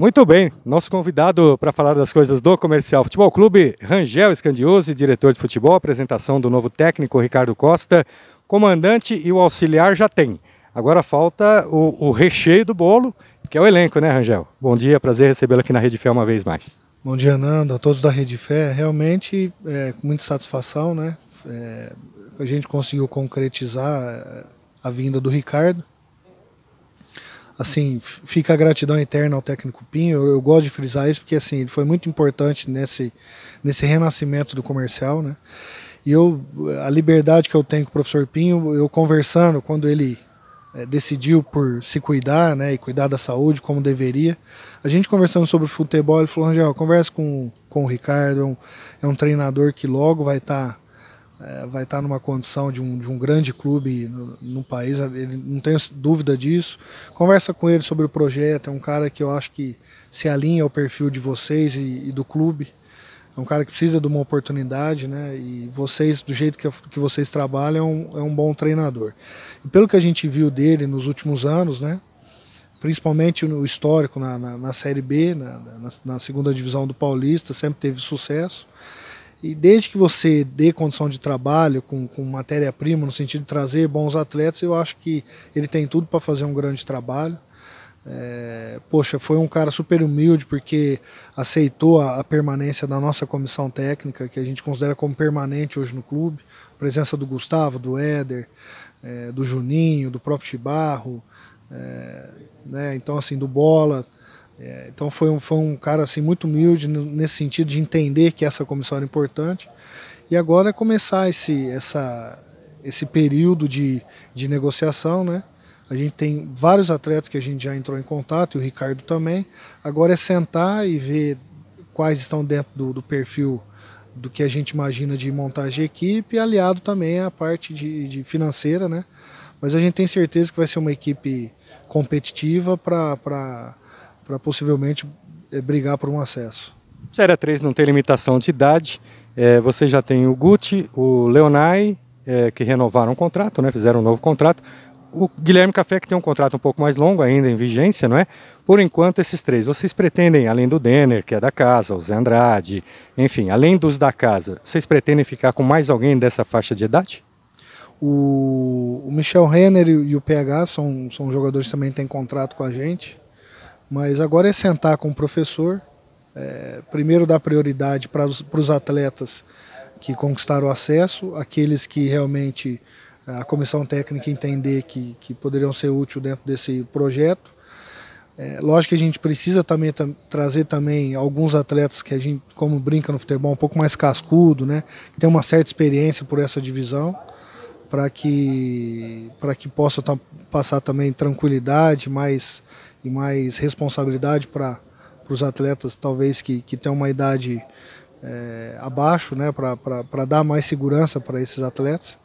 Muito bem, nosso convidado para falar das coisas do Comercial Futebol Clube, Rangel Escandiosi, diretor de futebol, apresentação do novo técnico Ricardo Costa, comandante e o auxiliar já tem. Agora falta o, o recheio do bolo, que é o elenco, né, Rangel? Bom dia, prazer recebê-lo aqui na Rede Fé uma vez mais. Bom dia, Nando, a todos da Rede Fé. Realmente, é, com muita satisfação, né? É, a gente conseguiu concretizar é, a vinda do Ricardo assim, fica a gratidão eterna ao técnico Pinho. Eu, eu, gosto de frisar isso porque assim, ele foi muito importante nesse, nesse renascimento do comercial, né? E eu, a liberdade que eu tenho com o professor Pinho, eu conversando quando ele é, decidiu por se cuidar, né, e cuidar da saúde como deveria. A gente conversando sobre futebol, ele falou, Angel, conversa com, com o Ricardo, é um, é um treinador que logo vai estar tá é, vai estar numa condição de um, de um grande clube no, no, país, ele não tenho dúvida disso. Conversa com ele sobre o projeto, é um cara que eu acho que se alinha ao perfil de vocês e, e do clube. É um cara que precisa de uma oportunidade, né? E vocês, do jeito que, que vocês trabalham, é um bom treinador. E pelo que a gente viu dele nos últimos anos, né? Principalmente no histórico na, na, na Série B, na, na, na segunda divisão do Paulista, sempre teve sucesso. E desde que você dê condição de trabalho com, com matéria-prima, no sentido de trazer bons atletas, eu acho que ele tem tudo para fazer um grande trabalho. É, poxa, foi um cara super humilde porque aceitou a, a, permanência da nossa comissão técnica, que a gente considera como permanente hoje no clube. A presença do Gustavo, do Éder, é, do Juninho, do próprio Chibarro, é, né, então assim, do Bola. É, então foi um, foi um cara assim muito humilde nesse sentido de entender que essa comissão era importante. E agora é começar esse, essa, esse período de, de negociação, né? A gente tem vários atletas que a gente já entrou em contato, e o Ricardo também. Agora é sentar e ver quais estão dentro do, do perfil do que a gente imagina de montagem de equipe, aliado também à parte de, de financeira, né? Mas a gente tem certeza que vai ser uma equipe competitiva para para possivelmente é, brigar por um acesso. Série 3 não tem limitação de idade. É, você já tem o Guti, o Leonai, é, que renovaram o contrato, né, fizeram um novo contrato. O Guilherme Café, que tem um contrato um pouco mais longo ainda em vigência, não é? Por enquanto, esses três. Vocês pretendem, além do Denner, que é da casa, o Zé Andrade, enfim, além dos da casa, vocês pretendem ficar com mais alguém dessa faixa de idade? O, o Michel Renner e o PH são, são jogadores que também têm contrato com a gente. Mas agora é sentar com o professor, é, primeiro dar prioridade para os atletas que conquistaram o acesso, aqueles que realmente a comissão técnica entender que, que poderiam ser úteis dentro desse projeto. É, lógico que a gente precisa também trazer também alguns atletas que a gente, como brinca no futebol, um pouco mais cascudo, né? Que tem uma certa experiência por essa divisão, para que, para que possa passar também tranquilidade, mais e mais responsabilidade para os atletas, talvez que, que têm uma idade é, abaixo, né, para dar mais segurança para esses atletas.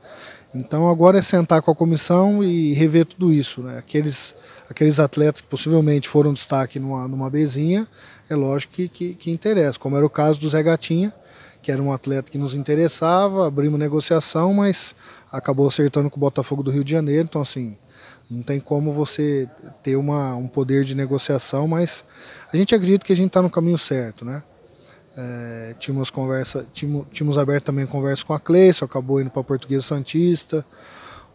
Então agora é sentar com a comissão e rever tudo isso. Né? Aqueles, aqueles atletas que possivelmente foram destaque numa, numa bezinha, é lógico que, que, que interessa, como era o caso do Zé Gatinha, que era um atleta que nos interessava, abrimos negociação, mas acabou acertando com o Botafogo do Rio de Janeiro, então assim, não tem como você ter uma, um poder de negociação, mas a gente acredita que a gente está no caminho certo, né? É, tínhamos, conversa, tínhamos, tínhamos aberto também conversa com a Cleice, acabou indo para a Portuguesa Santista,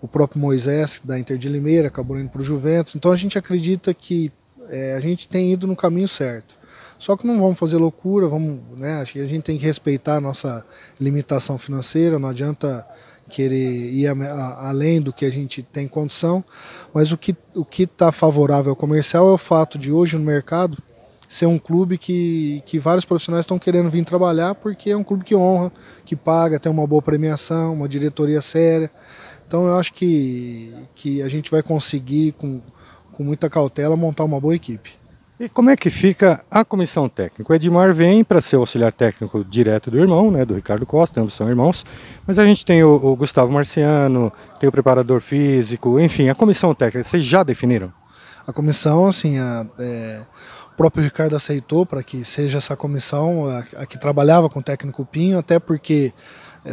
o próprio Moisés, da Inter de Limeira, acabou indo para o Juventus. Então a gente acredita que é, a gente tem ido no caminho certo. Só que não vamos fazer loucura, vamos, né, acho que a gente tem que respeitar a nossa limitação financeira, não adianta querer ir além do que a gente tem condição, mas o que o que está favorável ao comercial é o fato de hoje no mercado ser um clube que, que vários profissionais estão querendo vir trabalhar porque é um clube que honra, que paga, tem uma boa premiação, uma diretoria séria. Então eu acho que, que a gente vai conseguir, com, com muita cautela, montar uma boa equipe. E como é que fica a comissão técnica? O Edmar vem para ser o auxiliar técnico direto do irmão, né, do Ricardo Costa, ambos são irmãos, mas a gente tem o, o Gustavo Marciano, tem o preparador físico, enfim, a comissão técnica, vocês já definiram? A comissão, assim, a, é, o próprio Ricardo aceitou para que seja essa comissão, a, a que trabalhava com o técnico Pinho, até porque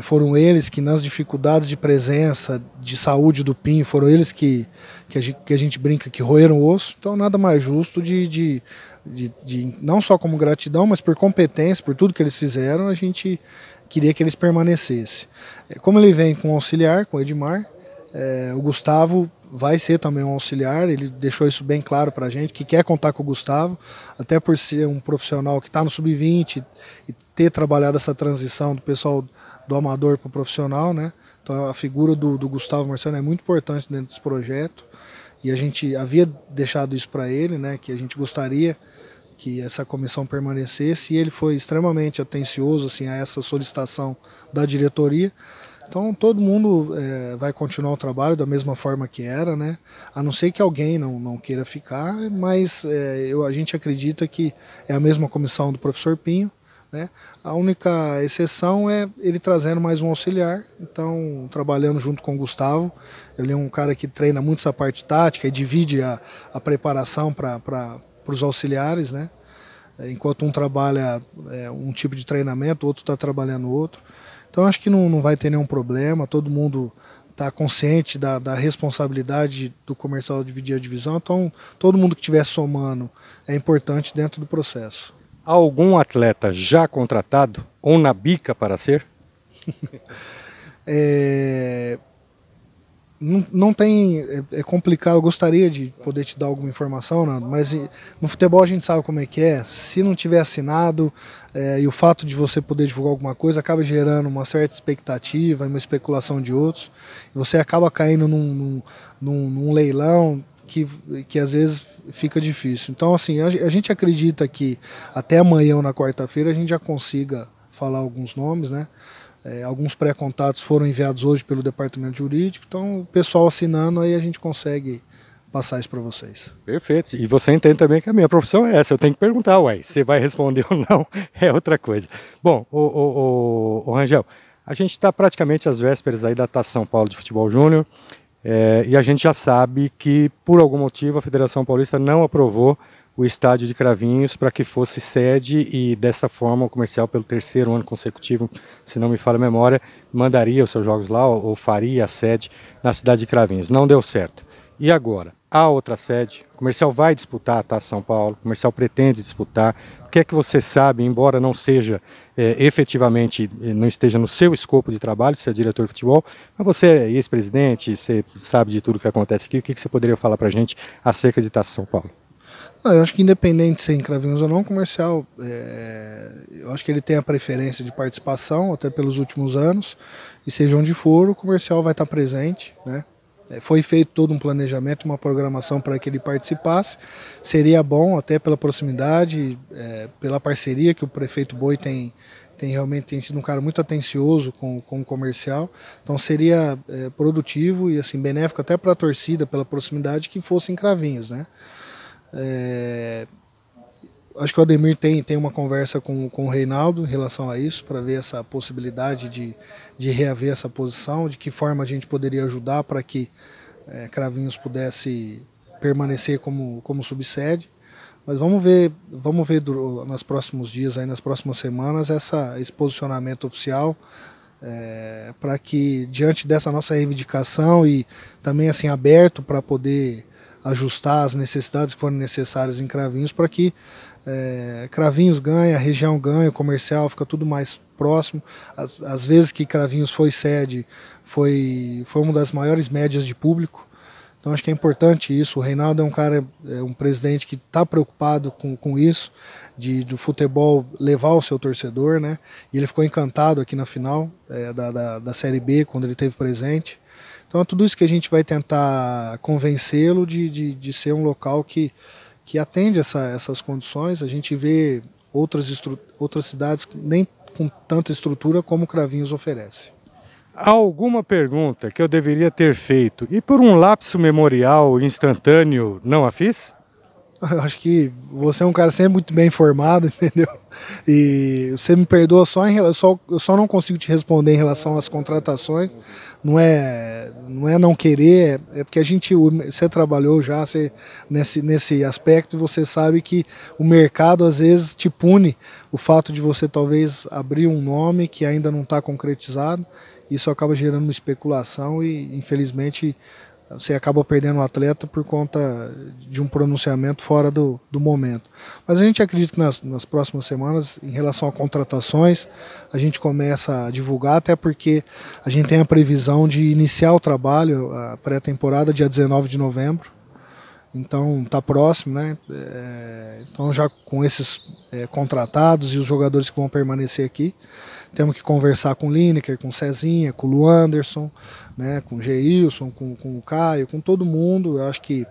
foram eles que nas dificuldades de presença, de saúde do PIN, foram eles que, que, a gente, que a gente brinca que roeram o osso, então nada mais justo de, de, de, de, não só como gratidão, mas por competência, por tudo que eles fizeram, a gente queria que eles permanecessem. É, como ele vem com auxiliar, com o Edmar, é, o Gustavo vai ser também um auxiliar, ele deixou isso bem claro para a gente, que quer contar com o Gustavo, até por ser um profissional que está no sub-20 e ter trabalhado essa transição do pessoal do amador para o profissional, né? Então a figura do, do Gustavo Marciano é muito importante dentro desse projeto e a gente havia deixado isso para ele, né? Que a gente gostaria que essa comissão permanecesse e ele foi extremamente atencioso assim a essa solicitação da diretoria. Então todo mundo é, vai continuar o trabalho da mesma forma que era, né? A não ser que alguém não, não queira ficar, mas é, eu, a gente acredita que é a mesma comissão do professor Pinho. Né? A única exceção é ele trazendo mais um auxiliar, então trabalhando junto com o Gustavo. Ele é um cara que treina muito essa parte tática e divide a, a preparação para os auxiliares, né? enquanto um trabalha é, um tipo de treinamento, o outro está trabalhando outro. Então acho que não, não vai ter nenhum problema, todo mundo está consciente da, da, responsabilidade do comercial dividir a divisão, então todo mundo que estiver somando é importante dentro do processo algum atleta já contratado ou na bica para ser? é, não, não tem. É, é, complicado. Eu gostaria de poder te dar alguma informação, Nando, mas no futebol a gente sabe como é que é. Se não tiver assinado é, e o fato de você poder divulgar alguma coisa acaba gerando uma certa expectativa, uma especulação de outros, e você acaba caindo num, num, num leilão que, que às vezes fica difícil. Então, assim, a, a gente acredita que até amanhã ou na quarta-feira a gente já consiga falar alguns nomes, né? É, alguns pré-contatos foram enviados hoje pelo departamento jurídico, então o pessoal assinando aí a gente consegue passar isso para vocês. Perfeito. E você entende também que a minha profissão é essa. Eu tenho que perguntar, uai, se vai responder ou não é outra coisa. Bom, o, o, o, o Rangel, a gente está praticamente às vésperas aí da Taça São Paulo de Futebol Júnior. É, e a gente já sabe que, por algum motivo, a Federação Paulista não aprovou o estádio de Cravinhos para que fosse sede e dessa forma o comercial, pelo terceiro ano consecutivo, se não me falha a memória, mandaria os seus jogos lá ou, ou faria a sede na cidade de Cravinhos. Não deu certo. E agora? Há outra sede, o comercial vai disputar a Taça São Paulo, o comercial pretende disputar. O que é que você sabe, embora não seja é, efetivamente, eh, não esteja no seu escopo de trabalho, você é diretor de futebol, mas você é ex-presidente, você sabe de tudo que acontece aqui, o que, que você poderia falar para a gente acerca de Taça São Paulo? Não, eu acho que independente de ser em Cravinhos ou não, comercial, é, eu acho que ele tem a preferência de participação, até pelos últimos anos, e seja onde for, o comercial vai estar presente, né? É, foi feito todo um planejamento, uma programação para que ele participasse. Seria bom, até pela proximidade, é, pela parceria que o prefeito Boi tem, tem realmente tem sido um cara muito atencioso com, com o comercial. Então seria é, produtivo e assim benéfico até para a torcida, pela proximidade, que fosse em Cravinhos. Né? É, acho que o Ademir tem, tem uma conversa com, com o Reinaldo em relação a isso, para ver essa possibilidade de, de reaver essa posição, de que forma a gente poderia ajudar para que é, Cravinhos pudesse permanecer como, como subsede. Mas vamos ver, vamos ver nos próximos dias, aí, nas próximas semanas, essa, esse posicionamento oficial é, para que diante dessa nossa reivindicação e também assim aberto para poder ajustar as necessidades que forem necessárias em Cravinhos para que é, Cravinhos ganha, a região ganha, o comercial fica tudo mais próximo. As vezes que Cravinhos foi sede, foi, foi uma das maiores médias de público. Então acho que é importante isso. O Reinaldo é um cara, é um presidente que está preocupado com, com isso, de do futebol levar o seu torcedor, né? E ele ficou encantado aqui na final é, da, da, da Série B, quando ele teve presente. Então é tudo isso que a gente vai tentar convencê-lo de, de, de ser um local que que atende essa, essas condições. A gente vê outras, outras cidades nem com tanta estrutura como Cravinhos oferece. Há alguma pergunta que eu deveria ter feito e por um lapso memorial instantâneo não a fiz? Eu acho que você é um cara sempre muito bem informado, entendeu? E você me perdoa só em relação, eu só não consigo te responder em relação às contratações. Não é, não é não querer, é porque a gente, você trabalhou já você, nesse, nesse aspecto e você sabe que o mercado às vezes te pune o fato de você talvez abrir um nome que ainda não está concretizado. Isso acaba gerando uma especulação e infelizmente você acaba perdendo o atleta por conta de um pronunciamento fora do, do momento. Mas a gente acredita que nas, nas próximas semanas, em relação a contratações, a gente começa a divulgar, até porque a gente tem a previsão de iniciar o trabalho, a pré-temporada, dia 19 de novembro. Então está próximo, né? É, então já com esses é, contratados e os jogadores que vão permanecer aqui, temos que conversar com o Lineker, com o Cezinha, com o Lu Anderson, né, com o Geilson, com, com o Caio, com todo mundo. Eu acho que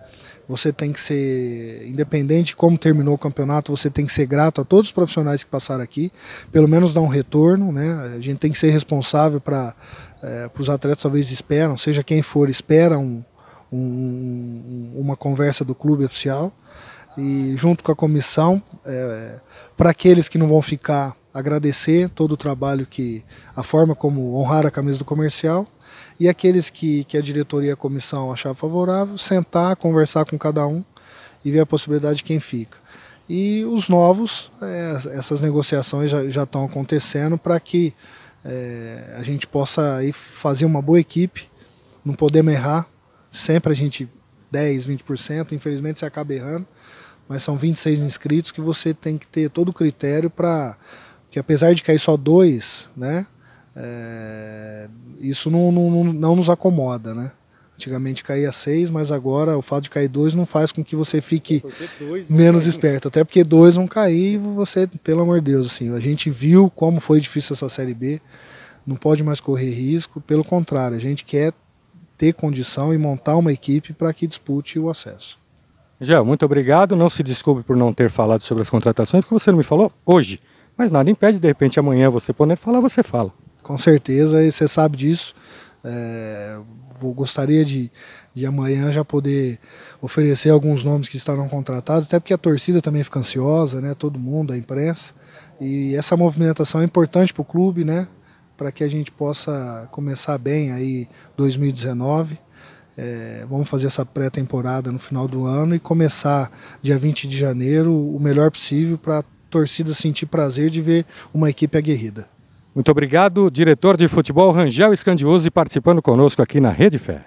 você tem que ser, independente de como terminou o campeonato, você tem que ser grato a todos os profissionais que passaram aqui, pelo menos dar um retorno. Né? A gente tem que ser responsável para é, os atletas, talvez esperam, seja quem for, espera um, um, uma conversa do clube oficial. E junto com a comissão, é, para aqueles que não vão ficar agradecer todo o trabalho que a forma como honrar a camisa do comercial e aqueles que, que a diretoria e a comissão achar favorável, sentar, conversar com cada um e ver a possibilidade de quem fica. E os novos, é, essas negociações já, já estão acontecendo para que é, a gente possa aí fazer uma boa equipe, não podemos errar, sempre a gente 10, 20%, infelizmente você acaba errando, mas são 26 inscritos que você tem que ter todo o critério para que apesar de cair só dois, né, é, isso não, não, não nos acomoda, né? Antigamente caía seis, mas agora o fato de cair dois não faz com que você fique menos esperto. Até porque dois vão cair e você, pelo amor de Deus, assim, a gente viu como foi difícil essa Série B, não pode mais correr risco, pelo contrário, a gente quer ter condição e montar uma equipe para que dispute o acesso. Já, muito obrigado. Não se desculpe por não ter falado sobre as contratações, porque você não me falou hoje. Mas nada impede, de repente amanhã você poder falar, você fala. Com certeza, e você sabe disso. É, vou, gostaria de, de amanhã já poder oferecer alguns nomes que estarão contratados, até porque a torcida também fica ansiosa, né? Todo mundo, a imprensa. E essa movimentação é importante para o clube, né? Para que a gente possa começar bem aí 2019. É, vamos fazer essa pré-temporada no final do ano e começar dia 20 de janeiro o melhor possível para torcida sentir prazer de ver uma equipe aguerrida. Muito obrigado, diretor de futebol Rangel Escandioso, participando conosco aqui na Rede Fé.